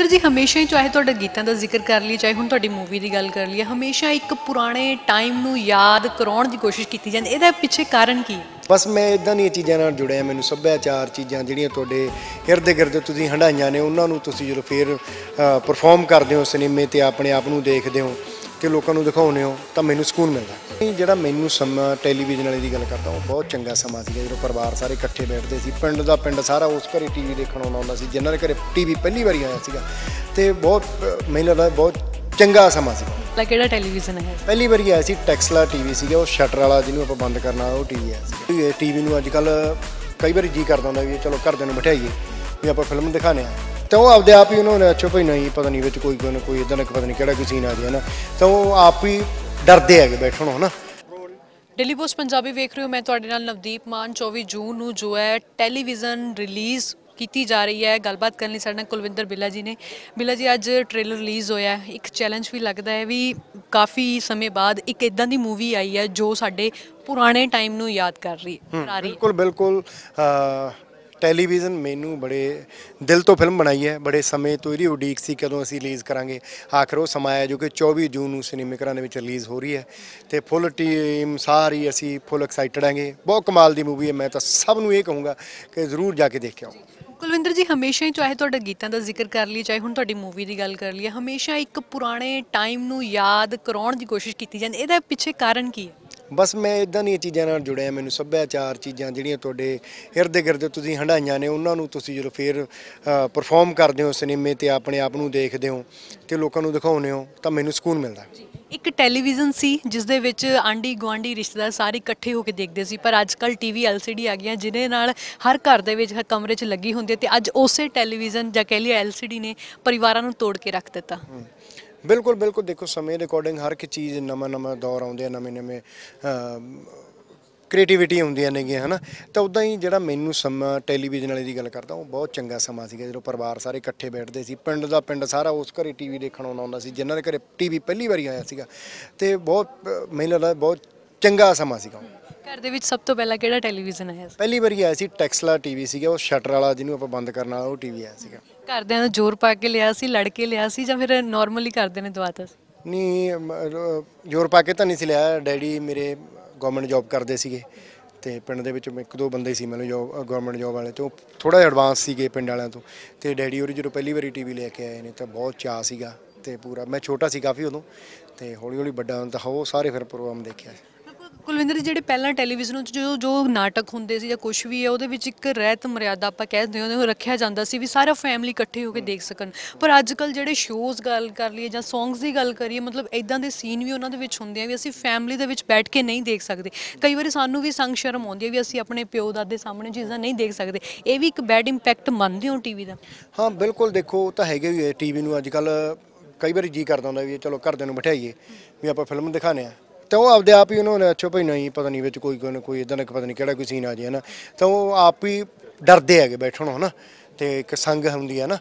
ਕੁਲਵਿੰਦਰ ਜੀ, ਹਮੇਸ਼ਾ ਹੀ ਚਾਹੇ ਤੁਹਾਡੇ ਗੀਤਾਂ ਦਾ ਜ਼ਿਕਰ ਕਰ ਲਈ ਚਾਹੇ ਹੁਣ ਤੁਹਾਡੀ ਮੂਵੀ ਦੀ ਗੱਲ ਕਰ ਲਈ ਹਮੇਸ਼ਾ ਇੱਕ ਪੁਰਾਣੇ ਟਾਈਮ ਨੂੰ ਯਾਦ ਕਰਾਉਣ ਦੀ ਕੋਸ਼ਿਸ਼ ਕੀਤੀ ਜਾਂਦੀ ਇਹਦਾ ਪਿੱਛੇ ਕਾਰਨ ਕੀ ਹੈ? ਬਸ ਮੈਂ ਇਦਾਂ ਦੀਆਂ ਚੀਜ਼ਾਂ ਨਾਲ ਜੁੜਿਆ ਮੈਨੂੰ ਸੱਭਿਆਚਾਰ ਚੀਜ਼ਾਂ ਜਿਹੜੀਆਂ ਤੁਹਾਡੇ ਇਰਦ ਗਿਰਦੇ ਤੁਸੀਂ ਹੰਡਾਈਆਂ ਨੇ, ਉਹਨਾਂ ਨੂੰ ਤੁਸੀਂ ਜਦੋਂ ਫੇਰ ਪਰਫਾਰਮ ਕਰਦੇ ਹੋ ਸਿਨੇਮੇ ਤੇ ਆਪਣੇ ਆਪ ਨੂੰ ਦੇਖਦੇ ਹੋ ਤੇ ਲੋਕਾਂ ਨੂੰ ਦਿਖਾਉਂਦੇ ਹੋ ਤਾਂ ਮੈਨੂੰ ਸਕੂਨ ਮਿਲਦਾ। ਜਿਹੜਾ ਮੈਨੂੰ ਸਮਾਂ ਟੈਲੀਵਿਜ਼ਨ ਵਾਲੇ ਦੀ ਗੱਲ ਕਰਦਾ ਉਹ ਬਹੁਤ ਚੰਗਾ ਸਮਾਂ ਸੀਗਾ ਜਦੋਂ ਪਰਿਵਾਰ ਸਾਰੇ ਇਕੱਠੇ ਬੈਠਦੇ ਸੀ। ਪਿੰਡ ਦਾ ਪਿੰਡ ਸਾਰਾ ਉਸ ਘਰੇ ਟੀਵੀ ਦੇਖਣ ਆਉਂਦਾ ਹੁੰਦਾ ਸੀ ਜਿਨ੍ਹਾਂ ਦੇ ਘਰੇ ਟੀਵੀ ਪਹਿਲੀ ਵਾਰੀ ਆਇਆ ਸੀਗਾ। ਤੇ ਬਹੁਤ ਮੈਨੂੰ ਲੱਗਦਾ ਬਹੁਤ ਚੰਗਾ ਸਮਾਂ ਸੀ। ਲਾ ਕਿਹੜਾ ਟੈਲੀਵਿਜ਼ਨ ਹੈ? ਪਹਿਲੀ ਵਾਰੀ ਆਇਆ ਸੀ ਟੈਕਸਲਾ ਟੀਵੀ ਸੀਗਾ ਉਹ ਸ਼ਟਰ ਵਾਲਾ ਜਿਹਨੂੰ ਆਪਾਂ ਬੰਦ ਕਰਨਾ ਉਹ ਟੀਵੀ ਆਇਆ ਸੀ ਟੀਵੀ ਨੂੰ ਅੱਜ ਕੱਲ ਕਈ ਵਾਰੀ ਜੀ ਕਰਦਾ ਹੁੰਦਾ ਵੀ ਚਲੋ ਘਰਦਿਆਂ ਨੂੰ ਬਿਠਾਈਏ ਵੀ ਆਪਾਂ ਫਿਲਮ ਦਿਖਾਣੇ ਆ ਤਾਂ ਉਹ ਆਪਦੇ ਆਪ ਹੀ ਉਹਨਾਂ ਨੇ ਅੱਛਾ ਭਈ ਨਹੀਂ ਪਤਾ ਨਹੀਂ ਵਿੱਚ ਕੋਈ ਕੋਈ ਨਾ ਕੋਈ ਇਦਾਂ ਦਾ ਪਤਾ ਨਹੀਂ ਕਿਹੜਾ ਕੋਈ ਸੀਨ ਆ ਜਾਏ ਨਾ। ਤਾਂ ਉਹ ਆਪ ਹੀ ਡਰਦੇ ਹੈਗੇ ਬੈਠਣੋਂ ਹਨਾ। ਡੇਲੀ ਪੋਸਟ ਪੰਜਾਬੀ ਵੇਖ ਰਹੇ ਹੋ ਮੈਂ ਤੁਹਾਡੇ ਨਾਲ ਨਵਦੀਪ ਮਾਨ 24 ਜੂਨ ਨੂੰ ਜੋ ਹੈ ਟੈਲੀਵਿਜ਼ਨ ਰਿਲੀਜ਼ ਕੀਤੀ ਜਾ ਰਹੀ ਹੈ। ਗੱਲਬਾਤ ਕਰਨ ਲਈ ਸਾਡੇ ਨਾਲ ਕੁਲਵਿੰਦਰ ਬਿੱਲਾ ਜੀ ਨੇ। ਬਿੱਲਾ ਜੀ ਅੱਜ ਟ੍ਰੇਲਰ ਰਿਲੀਜ਼ ਹੋਇਆ ਹੈ। ਇੱਕ ਚੈਲੰਜ ਵੀ ਲੱਗਦਾ ਹੈ ਵੀ ਕਾਫੀ ਸਮੇਂ ਬਾਅਦ ਇੱਕ ਇਦਾਂ ਦੀ ਮੂਵੀ ਆਈ ਹੈ ਜੋ ਸਾਡੇ ਪੁਰਾਣੇ ਟਾਈਮ ਨੂੰ ਯਾਦ ਕਰ ਰਹੀ ਹੈ। ਬਿਲਕੁਲ ਬਿਲਕੁਲ ਟੈਲੀਵਿਜ਼ਨ ਮੈਨੂੰ ਬੜੇ ਦਿਲ ਤੋਂ ਫਿਲਮ ਬਣਾਈ ਹੈ, ਬੜੇ ਸਮੇਂ ਤੋਂ ਇਹਦੀ ਉਡੀਕ ਸੀ ਕਦੋਂ ਅਸੀਂ ਰਿਲੀਜ਼ ਕਰਾਂਗੇ। ਆਖਰ ਉਹ ਸਮਾਂ ਆਇਆ ਜੋ ਕਿ 24 ਜੂਨ ਨੂੰ ਸਿਨੇਮੇ ਘਰਾਂ ਦੇ ਵਿੱਚ ਰਿਲੀਜ਼ ਹੋ ਰਹੀ ਹੈ ਤੇ ਫੁੱਲ ਟੀਮ ਸਾਰੀ ਅਸੀਂ ਫੁੱਲ ਐਕਸਾਈਟਡ ਹਾਂਗੇ। ਬਹੁਤ ਕਮਾਲ ਦੀ ਮੂਵੀ ਹੈ, ਮੈਂ ਤਾਂ ਸਭ ਨੂੰ ਇਹ ਕਹੂੰਗਾ ਕਿ ਜ਼ਰੂਰ ਜਾ ਕੇ ਦੇਖ ਕੇ ਆਓ ਕੁਲਵਿੰਦਰ ਜੀ, ਹਮੇਸ਼ਾ ਹੀ ਚਾਹੇ ਤੁਹਾਡੇ ਗੀਤਾਂ ਦਾ ਜ਼ਿਕਰ ਕਰ ਲਈ ਚਾਹੇ ਹੁਣ ਤੁਹਾਡੀ ਮੂਵੀ ਦੀ ਗੱਲ ਕਰ ਲਈ ਹਮੇਸ਼ਾ ਇੱਕ ਪੁਰਾਣੇ ਟਾਈਮ ਨੂੰ ਯਾਦ ਕਰਾਉਣ ਦੀ ਕੋਸ਼ਿਸ਼ ਕੀਤੀ ਜਾਂਦੀ ਇਹਦਾ ਪਿੱਛੇ ਕਾਰਨ ਕੀ ਹੈ? ਬਸ ਮੈਂ ਇਦਾਂ ਦੀਆਂ ਚੀਜ਼ਾਂ ਨਾਲ ਜੁੜਿਆ ਮੈਨੂੰ ਸੱਭਿਆਚਾਰ ਚੀਜ਼ਾਂ ਜਿਹੜੀਆਂ ਤੁਹਾਡੇ ਇਰਦ ਗਿਰਦ ਤੁਸੀਂ ਹੰਡਾਈਆਂ ਨੇ ਉਹਨਾਂ ਨੂੰ ਤੁਸੀਂ ਜਦੋਂ ਫੇਰ ਪਰਫਾਰਮ ਕਰਦੇ ਹੋ ਸਿਨੇਮੇ ਤੇ ਆਪਣੇ ਆਪ ਨੂੰ ਦੇਖਦੇ ਹੋ ਤੇ ਲੋਕਾਂ ਨੂੰ ਦਿਖਾਉਂਦੇ ਹੋ ਤਾਂ ਮੈਨੂੰ ਸਕੂਨ ਮਿਲਦਾ। ਇੱਕ ਟੈਲੀਵਿਜ਼ਨ ਸੀ ਜਿਸ ਦੇ ਵਿੱਚ ਆਂਡੀ ਗੁਆਂਢੀ ਰਿਸ਼ਤੇਦਾਰ ਸਾਰੇ ਇਕੱਠੇ ਹੋ ਕੇ ਦੇਖਦੇ ਸੀ ਪਰ ਅੱਜ ਕੱਲ ਟੀਵੀ ਐਲਸੀਡੀ ਆ ਗਈਆਂ ਜਿਹਦੇ ਨਾਲ ਹਰ ਘਰ ਦੇ ਵਿੱਚ ਹਰ ਕਮਰੇ 'ਚ ਲੱਗੀ ਹੁੰਦੀ ਹੈ ਤੇ ਅੱਜ ਉਸੇ ਟੈਲੀਵਿਜ਼ਨ ਜਾਂ ਕਹਿ ਲਈਏ ਐਲਸੀਡੀ ਨੇ ਪਰਿਵਾਰਾਂ ਨੂੰ ਤੋੜ ਕੇ ਰੱਖ ਦਿੱਤਾ। ਬਿਲਕੁਲ ਬਿਲਕੁਲ। ਦੇਖੋ ਸਮੇਂ ਦੇ ਅਕੋਰਡਿੰਗ ਹਰ ਇੱਕ ਚੀਜ਼ ਨਵਾਂ ਨਵਾਂ ਦੌਰ ਆਉਂਦੇ ਆ ਨਵੇਂ ਨਵੇਂ ਕ੍ਰੀਏਟੀਵਿਟੀ ਹੁੰਦੀਆਂ ਨੇਗੀਆਂ ਹਨਾ? ਤਾਂ ਉਦਾਂ ਹੀ ਜਿਹੜਾ ਮੈਨੂੰ ਸਮਾਂ ਟੈਲੀਵਿਜ਼ਨ ਵਾਲੇ ਦੀ ਗੱਲ ਕਰਦਾ ਉਹ ਬਹੁਤ ਚੰਗਾ ਸਮਾਂ ਸੀਗਾ ਜਦੋਂ ਪਰਿਵਾਰ ਸਾਰੇ ਇਕੱਠੇ ਬੈਠਦੇ ਸੀ। ਪਿੰਡ ਦਾ ਪਿੰਡ ਸਾਰਾ ਉਸ ਘਰੇ ਟੀਵੀ ਦੇਖਣ ਆਉਂਦਾ ਹੁੰਦਾ ਸੀ ਜਿਨ੍ਹਾਂ ਦੇ ਘਰੇ ਟੀਵੀ ਪਹਿਲੀ ਵਾਰੀ ਆਇਆ ਸੀਗਾ। ਤੇ ਬਹੁਤ ਮੈਨੂੰ ਲੱਗਦਾ ਬਹੁਤ ਚੰਗਾ ਸਮਾਂ ਸੀਗਾ। ਘਰ ਦੇ ਵਿੱਚ ਸਭ ਤੋਂ ਪਹਿਲਾਂ ਕਿਹੜਾ ਟੈਲੀਵਿਜ਼ਨ ਆਇਆ ਸੀ? ਪਹਿਲੀ ਵਾਰੀ ਆਇਆ ਸੀ ਟੈਕਸਲਾ ਟੀਵੀ ਸੀਗਾ ਉਹ ਸ਼ਟਰ ਵਾਲਾ ਜਿਹਨੂੰ ਆਪਾਂ ਬੰਦ ਕਰਨ ਵਾਲਾ ਉਹ ਟੀਵੀ ਆਇਆ ਸੀਗਾ। ਘਰਦਿਆਂ ਦਾ ਜ਼ੋਰ ਪਾ ਕੇ ਲਿਆ ਸੀ, ਲੜ ਕੇ ਲਿਆ ਸੀ ਜਾਂ ਫਿਰ ਨਾਰਮਲੀ ਘਰਦਿਆਂ ਨੇ ਦਵਾਤਾ ਸੀ? ਨਹੀਂ ਮ- ਜ਼ੋਰ ਪਾ ਕੇ ਤਾਂ ਨਹੀਂ ਸੀ ਲਿਆ। ਡੈਡੀ ਮੇਰੇ ਗਵਰਨਮੈਂਟ ਜੌਬ ਕਰਦੇ ਸੀਗੇ ਤੇ ਪਿੰਡ ਦੇ ਵਿੱਚ ਇੱਕ ਦੋ ਬੰਦੇ ਸੀ, ਮੈਨੂੰ ਜੌਬ ਗਵਰਨਮੈਂਟ ਜੌਬ ਵਾਲੇ ਤੇ ਉਹ ਥੋੜਾ ਜਿਹਾ ਐਡਵਾਂਸ ਸੀਗੇ ਪਿੰਡ ਵਾਲਿਆਂ ਤੋਂ। ਤੇ ਡੈਡੀ ਹੋਰੀ ਜਦੋਂ ਪਹਿਲੀ ਵਾਰੀ ਟੀਵੀ ਲੈ ਕੇ ਆਏ ਨੇ ਤਾਂ ਬਹੁਤ ਚਾਅ ਸੀਗਾ ਤੇ ਪੂਰਾ, ਮੈਂ ਛੋਟਾ ਸੀ ਕਾਫੀ ਉਦੋਂ ਤੇ ਹੌਲੀ ਹੌਲੀ ਵੱਡਾ ਹੁੰਦਾ ਤਾਂ ਉਹ ਸਾਰੇ ਫਿਰ ਪ੍ਰੋਗਰਾਮ ਦੇਖਿਆ। ਕੁਲਵਿੰਦਰ ਜੀ, ਜਿਹੜੇ ਪਹਿਲਾਂ ਟੈਲੀਵਿਜ਼ਨ ਵਿੱਚ ਜੋ ਜੋ ਨਾਟਕ ਹੁੰਦੇ ਸੀ ਜਾਂ ਕੁਝ ਵੀ ਹੈ ਉਹਦੇ ਵਿੱਚ ਇੱਕ ਰਹਿਤ ਮਰਿਆਦਾ ਆਪਾਂ ਕਹਿ ਦਿੰਦੇ ਹਾਂ ਉਹ ਰੱਖਿਆ ਜਾਂਦਾ ਸੀ ਵੀ ਸਾਰਾ ਫੈਮਿਲੀ ਇਕੱਠੇ ਹੋ ਕੇ ਦੇਖ ਸਕਣ। ਪਰ ਅੱਜ ਕੱਲ ਜਿਹੜੇ ਸ਼ੋਜ਼ ਗੱਲ ਕਰ ਲਈਏ ਜਾਂ ਸੌਂਗਸ ਦੀ ਗੱਲ ਕਰੀਏ ਮਤਲਬ ਇਦਾਂ ਦੇ ਸੀਨ ਵੀ ਉਹਨਾਂ ਦੇ ਵਿੱਚ ਹੁੰਦੇ ਆ ਵੀ ਅਸੀਂ ਫੈਮਿਲੀ ਦੇ ਵਿੱਚ ਬੈਠ ਕੇ ਨਹੀਂ ਦੇਖ ਸਕਦੇ। ਕਈ ਵਾਰੀ ਸਾਨੂੰ ਵੀ ਸੰਗ ਸ਼ਰਮ ਆਉਂਦੀ ਹੈ ਵੀ ਅਸੀਂ ਆਪਣੇ ਪਿਓ ਦਾਦੇ ਸਾਹਮਣੇ ਚੀਜ਼ਾਂ ਨਹੀਂ ਦੇਖ ਸਕਦੇ। ਇਹ ਵੀ ਇੱਕ ਬੈਡ ਇੰਪੈਕਟ ਮੰਨਦੇ ਹੋ ਟੀਵੀ ਦਾ? ਹਾਂ ਬਿਲਕੁਲ ਦੇਖੋ ਉਹ ਤਾਂ ਹੈਗੇ ਵੀ ਹੈ ਟੀਵੀ ਨੂੰ ਅੱਜ ਕੱਲ ਕਈ ਵਾਰੀ ਜੀ ਕਰਦਾ ਹੁੰਦਾ ਵੀ ਚਲੋ ਘਰਦਿਆਂ ਨੂੰ ਬਿਠਾਈਏ ਵੀ ਆਪਾਂ ਫਿਲਮ ਦਿਖਾਣੇ ਆ ਤਾਂ ਉਹ ਆਪਦੇ ਆਪ ਹੀ ਉਹਨਾਂ ਨੇ ਅੱਛਾ ਭਈ ਨਹੀਂ ਪਤਾ ਨਹੀਂ ਵਿੱਚ ਕੋਈ ਕੋਈ ਨਾ ਕੋਈ ਇਦਾਂ ਦਾ ਪਤਾ ਨਹੀਂ ਕਿਹੜਾ ਕੋਈ ਸੀਨ ਆ ਜਾਏ ਨਾ ਤਾਂ ਉਹ ਆਪ ਹੀ ਡਰਦੇ ਹੈਗੇ ਬੈਠਣੋਂ ਹਨਾ। ਤੇ ਇੱਕ ਸੰਗ ਹੁੰਦੀ ਹੈ ਨਾ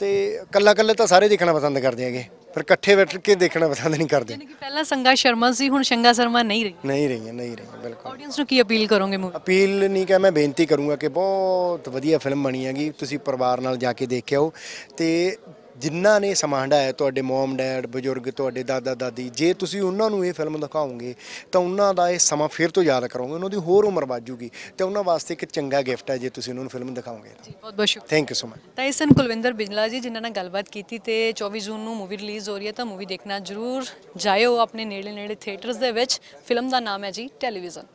ਤੇ ਕੱਲਾ ਕੱਲੇ ਤਾਂ ਸਾਰੇ ਦੇਖਣਾ ਪਸੰਦ ਕਰਦੇ ਹੈਗੇ। ਪਰ ਇਕੱਠੇ ਬੈਠ ਕੇ ਦੇਖਣਾ ਪਸੰਦ ਨਹੀਂ ਕਰਦੇ। ਯਾਨੀ ਕਿ ਪਹਿਲਾਂ ਸੰਗਾ ਸ਼ਰਮਾ ਸੀ ਹੁਣ ਸ਼ੰਗਾ ਸ਼ਰਮਾ ਨਹੀਂ ਰਹੀ। ਨਹੀਂ ਰਹੀਆਂ ਨਹੀਂ ਰਹੀਆਂ ਬਿਲਕੁਲ। ਆਡੀਅנס ਨੂੰ ਕੀ ਅਪੀਲ ਕਰੋਗੇ ਮੂਵੀ ਅਪੀਲ ਨਹੀਂ ਕਿ ਮੈਂ ਬੇਨਤੀ ਕਰੂੰਗਾ ਕਿ ਬਹੁਤ ਵਧੀਆ ਫਿਲਮ ਬਣੀ ਹੈਗੀ। ਤੁਸੀਂ ਪਰਿਵਾਰ ਨਾਲ ਜਾ ਕੇ ਦੇਖ ਕੇ ਆਓ ਤੇ ਜਿਨ੍ਹਾਂ ਨੇ ਸਮਾਂ ਹੰਢਾਇਆ ਤੁਹਾਡੇ ਮਮ ਡੈਡ ਬਜ਼ੁਰਗ ਤੁਹਾਡੇ ਦਾਦਾ ਦਾਦੀ ਜੇ ਤੁਸੀਂ ਉਹਨਾਂ ਨੂੰ ਇਹ ਫਿਲਮ ਦਿਖਾਓਗੇ ਤਾਂ ਉਹਨਾਂ ਦਾ ਇਹ ਸਮਾਂ ਫਿਰ ਤੋਂ ਯਾਦ ਕਰੋਗੇ ਉਹਨਾਂ ਦੀ ਹੋਰ ਉਮਰ ਵੱਜੂਗੀ ਤੇ ਉਹਨਾਂ ਵਾਸਤੇ ਇੱਕ ਚੰਗਾ ਗਿਫਟ ਹੈ ਜੇ ਤੁਸੀਂ ਉਹਨਾਂ ਨੂੰ ਫਿਲਮ ਦਿਖਾਓਗੇ ਬਹੁਤ ਬਹੁਤ ਸ਼ੁਕਰੀਆ। ਥੈਂਕ ਯੂ ਸੋ ਮਚ ਤਾਂ ਇਸ ਸਨ ਕੁਲਵਿੰਦਰ ਬਿਜਲਾ ਜੀ ਜਿਨ੍ਹਾਂ ਨਾਲ ਗੱਲਬਾਤ ਕੀਤੀ ਤੇ 24 ਜੂਨ ਨੂੰ ਮੂਵੀ ਰਿਲੀਜ਼ ਹੋ ਰਹੀ ਹੈ ਤਾਂ ਮੂਵੀ ਦੇਖਣਾ ਜ਼ਰੂਰ ਜਾਇਓ ਆਪਣੇ ਨੇੜੇ ਨੇੜੇ ਥੀਏਟਰਸ ਦੇ ਵਿੱਚ। ਫਿਲਮ ਦਾ ਨਾਮ ਹੈ ਜੀ ਟੈਲੀਵਿਜ਼ਨ